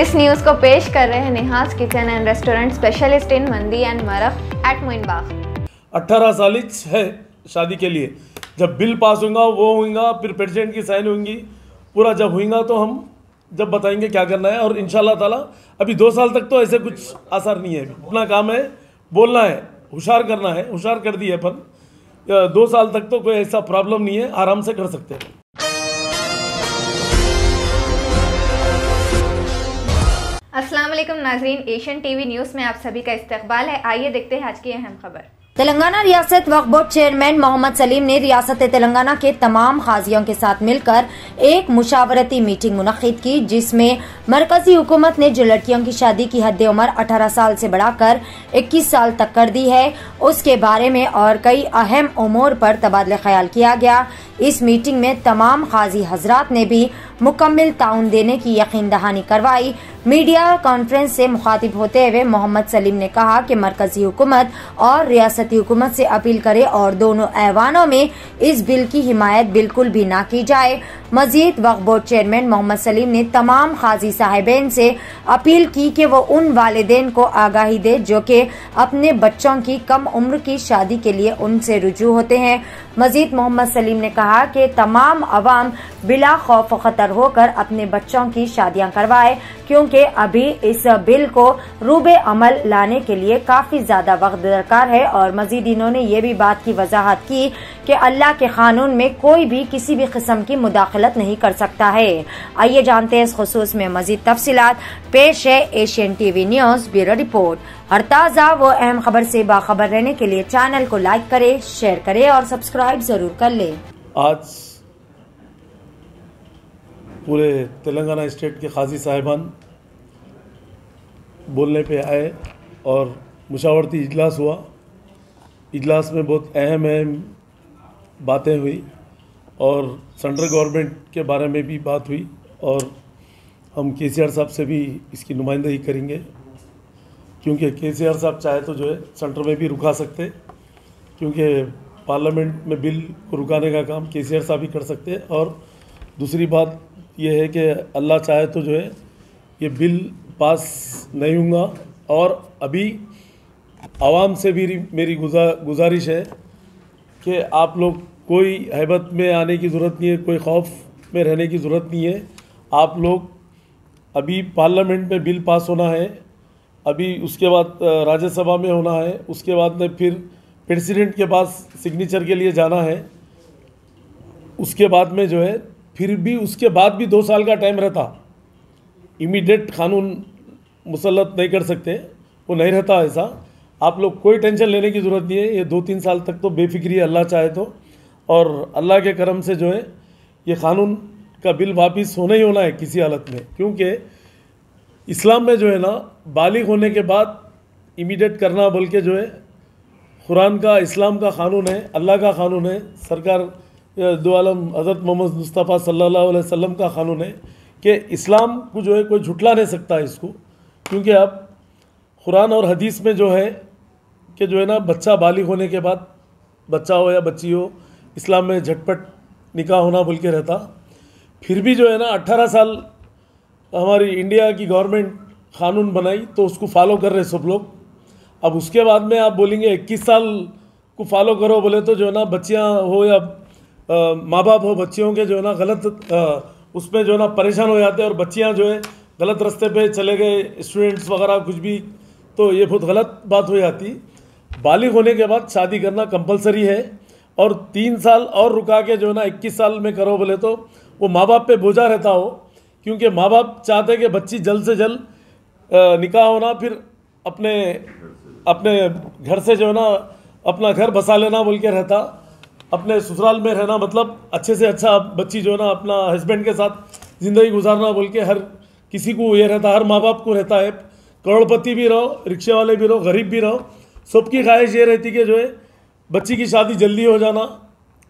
इस न्यूज़ को पेश कर रहे हैं Nihaz kitchen and restaurant specialist in मंदी एंड मरफ एट मोइनबाग अट्ठारह साल है शादी के लिए। जब बिल पास होगा वो होगा फिर प्रेसिडेंट की साइन होंगी पूरा जब होगा तो हम जब बताएँगे क्या करना है और इन ताला अभी दो साल तक तो ऐसे कुछ आसार नहीं है। अपना काम है, बोलना है होशियार करना है होशियार कर दिए अपन। दो साल तक तो कोई ऐसा प्रॉब्लम नहीं है, आराम से कर सकते हैं। वालेकुम नाजरीन, एशियन टीवी न्यूज़ में आप सभी का इस्तकबाल है। आइए देखते हैं आज की अहम खबर। तेलंगाना रियासत वक्फ बोर्ड चेयरमैन मोहम्मद सलीम ने रियासत तेलंगाना के तमाम खाजियों के साथ मिलकर एक मुशावरती मीटिंग मुनद की, जिसमें मरकजी हुकूमत ने जो लड़कियों की शादी की हद उम्र 18 साल से बढ़ाकर 21 साल तक कर दी है, उसके बारे में और कई अहम उमूर पर तबादला ख्याल किया गया। इस मीटिंग में तमाम खाजी हजरात ने भी मुकम्मल ताउन देने की यकीन दहानी करवाई। मीडिया कॉन्फ्रेंस से मुखातिब होते हुए मोहम्मद सलीम ने कहा कि मरकजी हुकूमत और रियासती हुकूमत से अपील करे और दोनों ऐवानों में इस बिल की हिमायत बिल्कुल भी न की जाए। मजीद वक्फ बोर्ड चेयरमैन मोहम्मद सलीम ने तमाम खाजी साहिबेन से अपील की कि वो उन वालदेन को आगाही दे जो कि अपने बच्चों की कम उम्र की शादी के लिए उनसे रुजू होते हैं। मजीद मोहम्मद सलीम ने कहा कि तमाम अवाम बिला खौफ खतर होकर अपने बच्चों की शादियाँ करवाए, क्योंकि अभी इस बिल को रूबे अमल लाने के लिए काफ़ी ज़्यादा वक्त दरकार है और मजीद इन्होंने ये भी बात की, वजाहत की कि अल्लाह के कानून में कोई भी किसी भी किस्म की मुदाखलत नहीं कर सकता है। आइए जानते हैं इस खसूस में मजीद तफसीत पेश है Asian TV news bureau report. हर ताज़ा व अहम खबर से बाखबर रहने के लिए चैनल को लाइक करें, शेयर करें और सब्सक्राइब ज़रूर कर लें। आज पूरे तेलंगाना स्टेट के खाजी साहिबान बोलने पे आए और मुशावरती इजलास हुआ। इजलास में बहुत अहम अहम बातें हुई और सेंट्रल गवर्नमेंट के बारे में भी बात हुई और हम के साहब से भी इसकी नुमाइंदगी करेंगे। क्योंकि के साहब चाहे तो जो है सेंटर में भी रुका सकते, क्योंकि पार्लियामेंट में बिल को रुकाने का काम के साहब ही कर सकते और दूसरी बात यह है कि अल्लाह चाहे तो जो है ये बिल पास नहीं होगा और अभी आवाम से भी मेरी गुजा गुजारिश है कि आप लोग कोई हैबत में आने की ज़रूरत नहीं है, कोई खौफ में रहने की ज़रूरत नहीं है। आप लोग अभी पार्लियामेंट में बिल पास होना है, अभी उसके बाद राज्यसभा में होना है, उसके बाद में फिर प्रेसिडेंट के पास सिग्नेचर के लिए जाना है। उसके बाद में जो है, फिर भी उसके बाद भी दो साल का टाइम रहता। इमीडिएट कानून मुसलत नहीं कर सकते, वो नहीं रहता ऐसा। आप लोग कोई टेंशन लेने की ज़रूरत नहीं है। ये दो तीन साल तक तो बेफिक्री अल्लाह चाहे तो। और अल्लाह के करम से जो है, ये कानून का बिल वापस होना ही होना है किसी हालत में। क्योंकि इस्लाम में जो है ना, बालिग होने के बाद इमीडिएट करना बोल के जो है, कुरान का, इस्लाम का कानून है, अल्लाह का कानून है, सरकार दो आलम, हज़रत मोहम्मद मुस्तफ़ा सल्लल्लाहु अलैहि का कानून है कि इस्लाम को जो है, कोई झुटला नहीं सकता इसको। क्योंकि अब कुरान और हदीस में जो है कि जो है ना, बच्चा बालिग होने के बाद बच्चा हो या बच्ची हो, इस्लाम में झटपट निकाह होना बोल के रहता। फिर भी जो है ना अट्ठारह साल हमारी इंडिया की गवर्नमेंट कानून बनाई तो उसको फॉलो कर रहे सब लोग। अब उसके बाद में आप बोलेंगे, इक्कीस साल को फॉलो करो, बोले तो जो है ना, बच्चियाँ हो या माँ बाप हो, बच्चियों के जो है ना, गलत उसमें जो है ना, परेशान हो जाते हैं और बच्चियाँ जो है, गलत रास्ते पे चले गए स्टूडेंट्स वगैरह कुछ भी तो ये बहुत गलत बात हो जाती। बालिग होने के बाद शादी करना कंपलसरी है और तीन साल और रुका के जो है ना इक्कीस साल में करो बोले तो वो माँ बाप पे बोझा रहता हो, क्योंकि माँ बाप चाहते कि बच्ची जल्द से जल्द निकाह होना फिर अपने अपने घर से जो है ना अपना घर बसा लेना बोल के रहता, अपने ससुराल में रहना मतलब अच्छे से अच्छा बच्ची जो है ना अपना हस्बैंड के साथ ज़िंदगी गुजारना बोल के हर किसी को ये रहता, हर माँ बाप को रहता है। करोड़पति भी रहो, रिक्शे वाले भी रहो, गरीब भी रहो सबकी ख्वाहिश ये रहती कि जो है, बच्ची की शादी जल्दी हो जाना,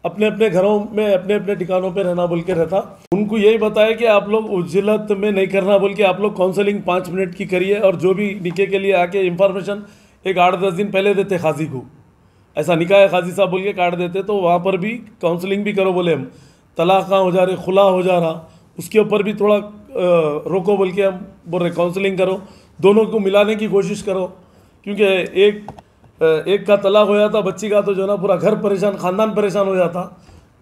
अपने अपने घरों में, अपने अपने ठिकानों पे रहना बोल के रहता। उनको यही बताया कि आप लोग उज्जलत में नहीं करना बोल के आप लोग काउंसलिंग पाँच मिनट की करिए और जो भी निके के लिए आके इन्फॉर्मेशन एक आठ दस दिन पहले देते खाजी को। ऐसा निकाह खाजी साहब बोल के काट देते तो वहाँ पर भी काउंसलिंग भी करो बोले हम। तलाक कहाँ हो जा रहे, खुला हो जा रहा। उसके ऊपर भी थोड़ा रोको बोल के हम बोल रहे काउंसलिंग करो। दोनों को मिलाने की कोशिश करो। क्योंकि एक एक का तलाक हो जाता, बच्ची का तो जो ना पूरा घर परेशान, ख़ानदान परेशान हो जाता।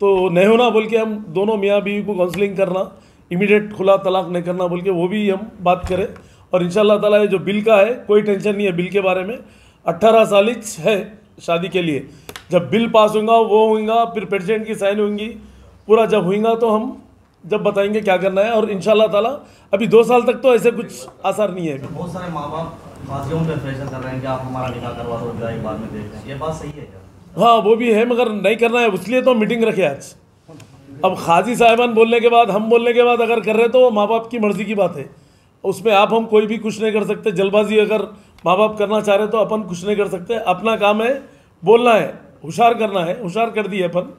तो नहीं होना बोल के हम दोनों मियाँ बीवी को काउंसलिंग करना इमीडिएट खुला तलाक नहीं करना बोल के वो भी हम बात करें। और इन ताला ये जो बिल का है, कोई टेंशन नहीं है बिल के बारे में। अट्ठारह साल है शादी के लिए। जब बिल पास होगा वो होगा फिर प्रेसिडेंट की साइन होंगी पूरा जब होगा तो हम जब बताएँगे क्या करना है। और इन ताला अभी दो साल तक तो ऐसे कुछ आसार नहीं है बहुत सारे माँ बाप पे प्रेशर कर रहे हैं कि आप हमारा निकाह करवा दो बाद में ये बात सही है क्या हाँ वो भी है, मगर नहीं करना है इसलिए तो मीटिंग रखे आज। अब खाजी साहिबान बोलने के बाद, हम बोलने के बाद अगर कर रहे तो माँ बाप की मर्ज़ी की बात है। उसमें आप, हम कोई भी कुछ नहीं कर सकते। जल्दबाजी अगर माँ बाप करना चाह रहे तो अपन कुछ नहीं कर सकते। अपना काम है, बोलना है होशियार करना है होशियार कर दिए अपन।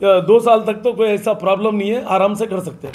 दो साल तक तो कोई ऐसा प्रॉब्लम नहीं है, आराम से कर सकते हैं।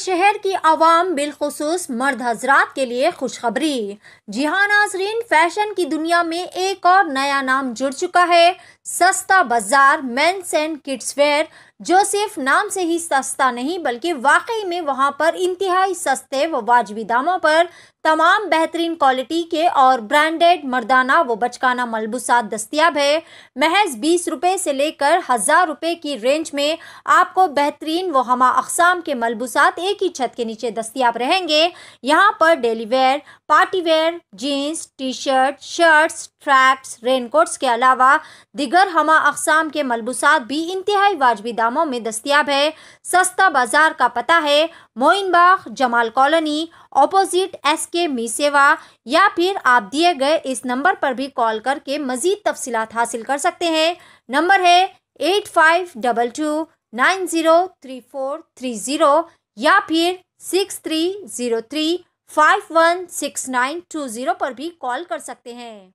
शहर की आवाम बिलखसूस मर्द हजरात के लिए खुशखबरी। जी हाँ नाजरीन, फ़ैशन की दुनिया में एक और नया नाम जुड़ चुका है, सस्ता बाज़ार, मेंस एंड किड्स वेयर, जो सिर्फ़ नाम से ही सस्ता नहीं, बल्कि वाकई में वहाँ पर इंतहाई सस्ते व वाजबी दामों पर तमाम बेहतरीन क्वालिटी के और ब्रांडेड मर्दाना व बचकाना मलबूसात दस्तियाब है। महज बीस रुपए से लेकर हज़ार रुपए की रेंज में आपको बेहतरीन व हमा अकसाम के मलबूसात एक ही छत के नीचे दस्तियाब रहेंगे। यहाँ पर daily wear party wear jeans T shirt shirts tracks raincoats के अलावा दिगर हमा अकसाम के मलबूसात भी इंतहाई वाजबी दामों में दस्तियाब है। सस्ता बाज़ार का पता है Moin Bagh Jamal colony, opposite S K MeeSeva, या फिर आप दिए गए इस नंबर पर भी कॉल करके मजीद तफसीलात हासिल कर सकते हैं। नंबर है eight five double two nine zero three four three zero या फिर six three zero three five one six nine two zero पर भी कॉल कर सकते हैं।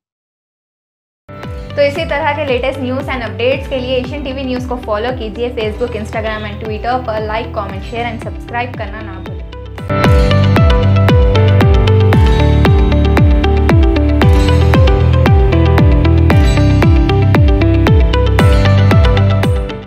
तो इसी तरह के लेटेस्ट न्यूज़ एंड अपडेट्स के लिए एशियन टीवी न्यूज़ को फॉलो कीजिए फेसबुक इंस्टाग्राम एंड ट्विटर पर like comment share and subscribe करना ना भूलें।